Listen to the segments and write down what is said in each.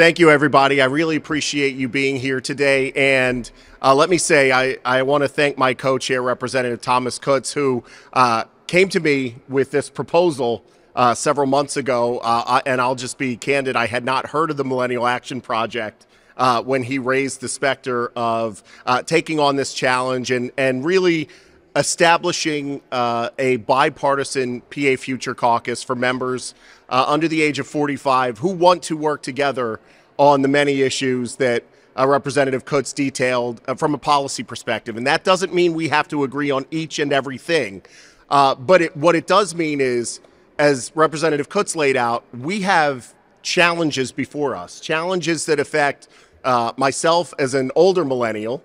Thank you, everybody. I really appreciate you being here today. And uh, let me say, I, I want to thank my co chair, Representative Thomas Kutz, who uh, came to me with this proposal uh, several months ago. Uh, and I'll just be candid, I had not heard of the Millennial Action Project. Uh, when he raised the specter of uh, taking on this challenge and, and really establishing uh, a bipartisan PA Future Caucus for members uh, under the age of 45 who want to work together on the many issues that uh, Representative Kutz detailed uh, from a policy perspective. And that doesn't mean we have to agree on each and everything. Uh, but it, what it does mean is, as Representative Kutz laid out, we have challenges before us, challenges that affect uh, myself as an older millennial.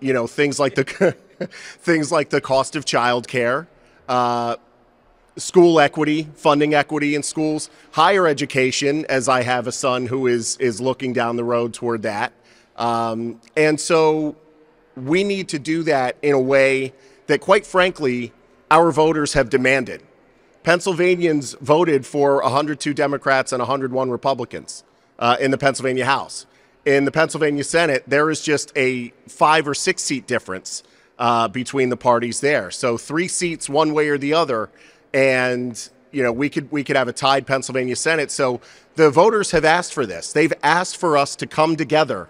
you know, things like the things like the cost of childcare, uh, school equity, funding equity in schools, higher education, as I have a son who is is looking down the road toward that, um, and so we need to do that in a way that, quite frankly, our voters have demanded. Pennsylvanians voted for 102 Democrats and 101 Republicans uh, in the Pennsylvania House. In the Pennsylvania Senate, there is just a five or six seat difference uh, between the parties there. So three seats one way or the other, and you know we could we could have a tied Pennsylvania Senate. So the voters have asked for this. They've asked for us to come together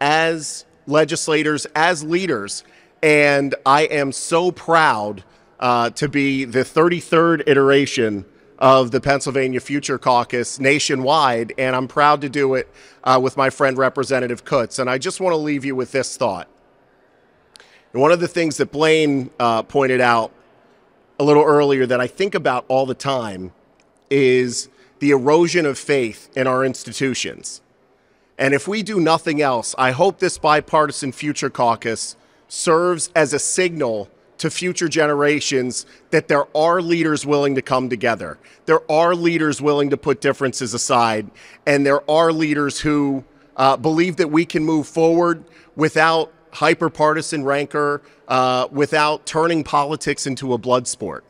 as legislators, as leaders, and I am so proud uh, to be the 33rd iteration of the Pennsylvania Future Caucus nationwide, and I'm proud to do it uh, with my friend Representative Kutz. And I just want to leave you with this thought. And one of the things that Blaine uh, pointed out a little earlier that I think about all the time is the erosion of faith in our institutions. And if we do nothing else, I hope this bipartisan future caucus serves as a signal to future generations that there are leaders willing to come together. There are leaders willing to put differences aside. And there are leaders who uh, believe that we can move forward without hyper partisan rancor uh, without turning politics into a blood sport.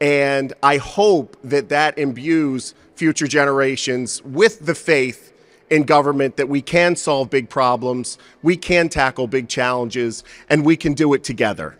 And I hope that that imbues future generations with the faith in government that we can solve big problems, we can tackle big challenges, and we can do it together.